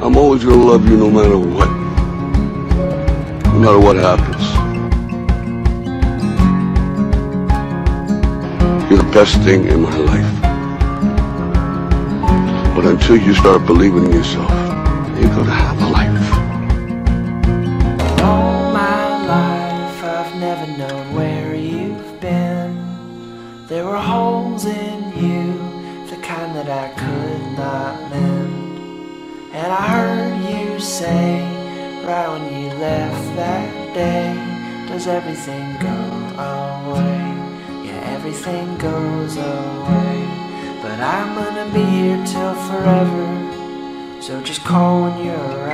I'm always gonna love you no matter what. No matter what happens. You're the best thing in my life. But until you start believing in yourself, you're gonna have a life. All my life I've never known where you've been. There were holes in you, the kind that I could not mend. Right when you left that day, does everything go away? Yeah, everything goes away. But I'm gonna be here till forever. So just call when you're